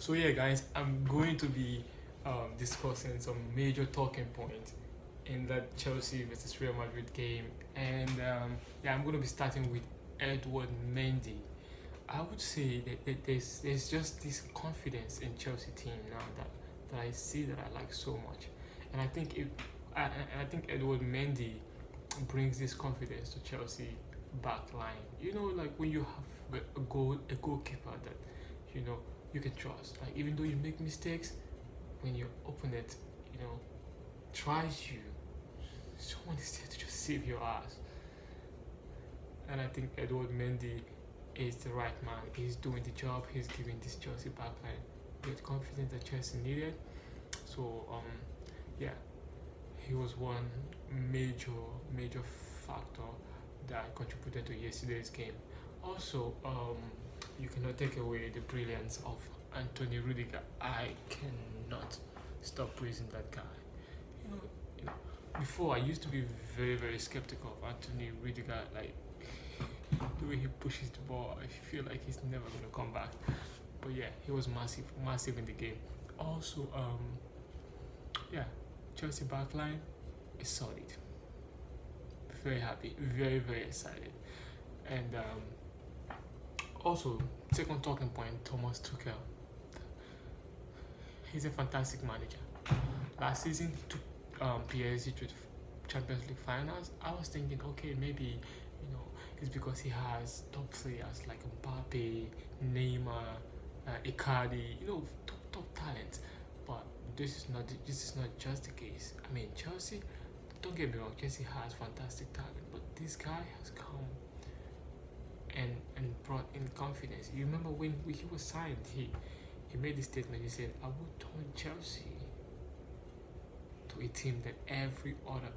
So yeah, guys, I'm going to be um, discussing some major talking points in that Chelsea versus Real Madrid game, and um, yeah, I'm going to be starting with Edward Mendy. I would say that, that there's there's just this confidence in Chelsea team now that, that I see that I like so much, and I think it, I, I think Edward Mendy brings this confidence to Chelsea back line. You know, like when you have a goal a goalkeeper that you know you can trust. Like even though you make mistakes, when your opponent, you know, tries you, someone is there to just save your ass. And I think Edward Mendy is the right man. He's doing the job. He's giving this Chelsea backline with confidence that Chelsea needed. So um, yeah, he was one major major factor that contributed to yesterday's game. Also, um, you cannot take away the brilliance of Anthony Rudiger. I cannot stop praising that guy. You know, you know, before I used to be very, very skeptical of Anthony Rudiger. Like the way he pushes the ball, I feel like he's never gonna come back. But yeah, he was massive, massive in the game. Also, um, yeah, Chelsea backline is solid. Very happy, very, very excited, and um, also, second talking point, Thomas Tuchel. He's a fantastic manager. Last season, he took um, PSG to the Champions League finals. I was thinking, okay, maybe you know it's because he has top players like Mbappe, Neymar, uh, Icardi, you know, top top talent. But this is not this is not just the case. I mean, Chelsea. Don't get me wrong, Chelsea has fantastic talent, but this guy has come brought in confidence. You remember when he was signed, he he made this statement. He said, "I would turn Chelsea to a team that every other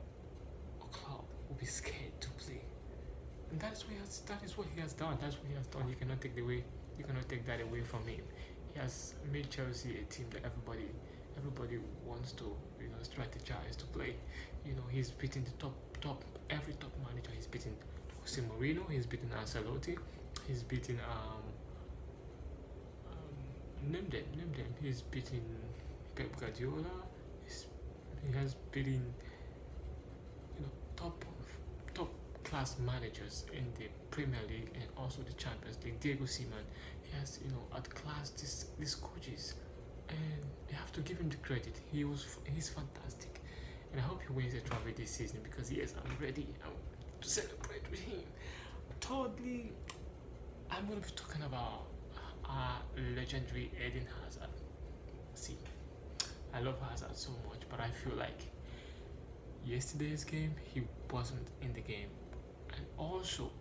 club will be scared to play." And that is what he has. That is what he has done. That's what he has done. You cannot take the way. You cannot take that away from him. He has made Chelsea a team that everybody everybody wants to you know strategize to play. You know he's beating the top top every top manager. He's beating Jose Mourinho, he's beating Ancelotti, he's beating um, um name them, name them. He's beating Pep Guardiola. He's, he has beaten you know top top class managers in the Premier League and also the Champions League. Diego Simeone, he has you know outclassed these these coaches, and you have to give him the credit. He was he's fantastic, and I hope he wins the trophy this season because yes, I'm ready. I'm to celebrate with him. Thirdly, I'm going to be talking about our legendary Eden Hazard. See, I love Hazard so much, but I feel like yesterday's game he wasn't in the game, and also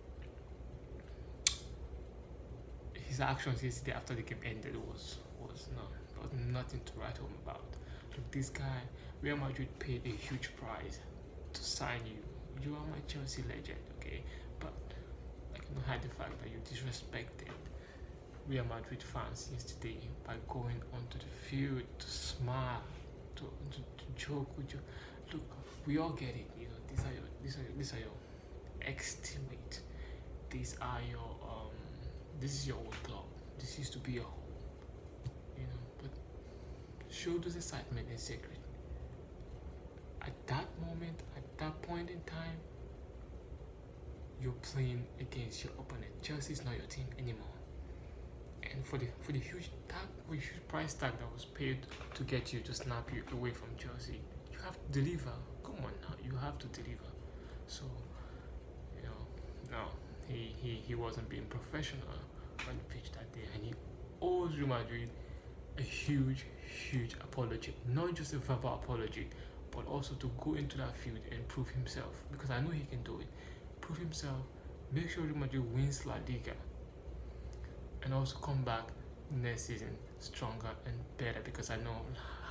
his actions yesterday after the game ended was was no was nothing to write home about. Look, this guy, Real Madrid paid a huge price to sign you you are my Chelsea legend, okay? I hide the fact that you disrespected Real Madrid fans yesterday by going onto the field to smile, to, to, to joke with you. Look, we all get it, you know. These are your, these are, your, these are your ex-teammates. These are your, um, this is your old club. This used to be your home, you know. But show those excitement in secret. At that moment, at that point in time, you're playing against your opponent. Chelsea is not your team anymore. And for the for the huge tag, for the huge price tag that was paid to get you to snap you away from Chelsea, you have to deliver. Come on now, you have to deliver. So, you know, no, he he, he wasn't being professional on the pitch that day, and he owes Real Madrid a huge, huge apology. Not just a verbal apology, but also to go into that field and prove himself because I know he can do it. Prove himself, make sure Real Madrid wins La Liga, and also come back next season stronger and better because I know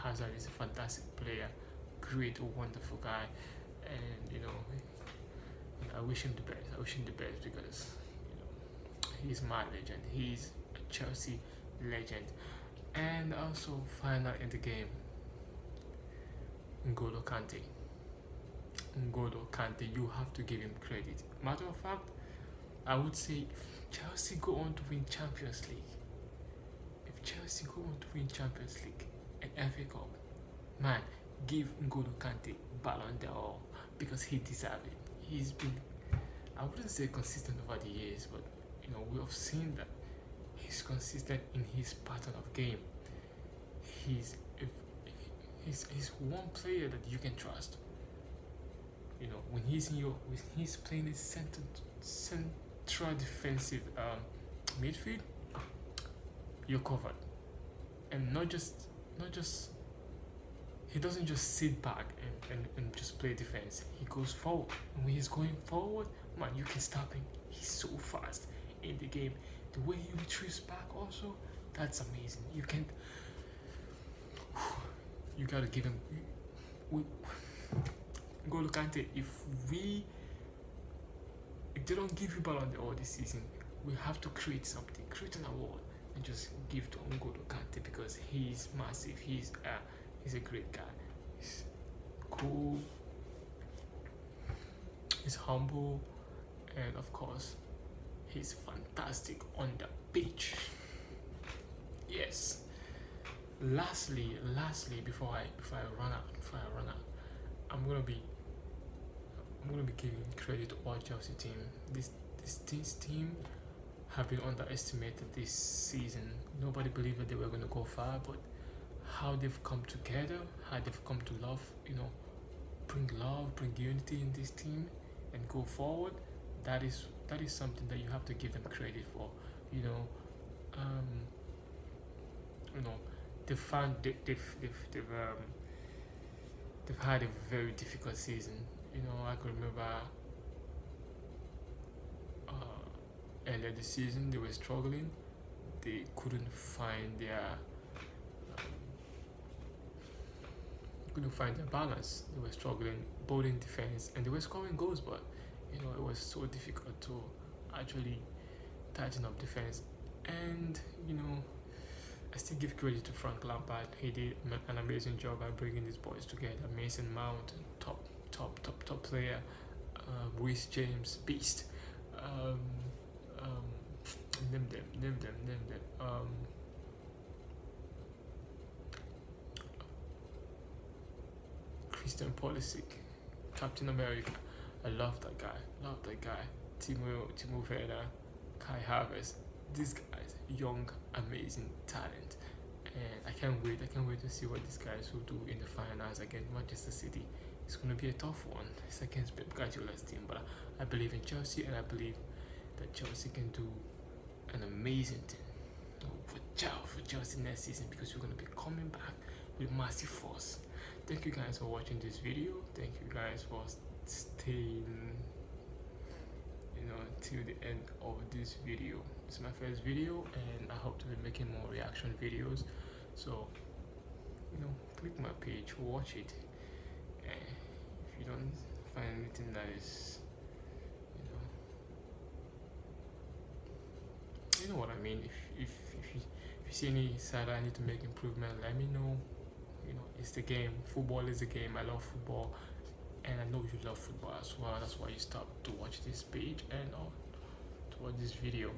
Hazard is a fantastic player, great, wonderful guy, and you know, I wish him the best. I wish him the best because you know he's my legend. He's a Chelsea legend, and also final in the game N'Golo Kante. N'Golo Kante, you have to give him credit. Matter of fact, I would say if Chelsea go on to win Champions League, if Chelsea go on to win Champions League and FA Cup, man, give N'Golo Kante Ballon d'Or because he deserves it. He's been, I wouldn't say consistent over the years, but you know we have seen that he's consistent in his pattern of game. He's he's he's one player that you can trust. You know when he's in your when he's playing the center central defensive um, midfield, you're covered, and not just not just he doesn't just sit back and, and, and just play defense. He goes forward. And when he's going forward, man, you can stop him. He's so fast in the game. The way he retreats back also, that's amazing. You can't you gotta give him we, go look at it if we they don't give you Ballon d'Or this season we have to create something create an award and just give to N'Golo Kante because he's massive he's uh, He's a great guy. He's cool. He's humble, and of course, he's fantastic on the pitch. Yes. Lastly, lastly, before I before I run out, before I run out, I'm gonna be I'm gonna be giving credit to all Chelsea team. This this this team have been underestimated this season. Nobody believed that they were gonna go far, but how they've come together, how they've come to love, you know, bring love, bring unity in this team, and go forward. That is that is something that you have to give them credit for. You know, um, you know, they've found they, they've they've they've um, they've had a very difficult season. You know, I can remember uh, earlier this season they were struggling. They couldn't find their couldn't find their balance. They were struggling both in defense and they were scoring goals, but you know it was so difficult to actually tighten up defense. And you know, I still give credit to Frank Lampard. He did an amazing job by bringing these boys together. Mason Mount, top, top, top, top player. Reece James, beast. Um, um, name them, name them, name them. Um, Christian Pulisic, Captain America. I love that guy. Love that guy. Timo Timo Werner, Kai Havertz. These guys, young, amazing talent, and I can't wait. I can't wait to see what these guys will do in the finals against Manchester City. It's going to be a tough one. It's against Pep Guardiola's team, but I believe in Chelsea, and I believe that Chelsea can do an amazing thing for Chelsea next season because we're going to be coming back with massive force thank you guys for watching this video thank you guys for staying you know till the end of this video is my first video and i hope to be making more reaction videos. So you know click my page watch it. And if you don't find anything that is you know you know what i mean. If if, if you if you see any side i need to make improvement let me know. You know it's the game. Football is a game. I love football and i know you love football as well. That's why you stop to watch this page and uh, to watch this video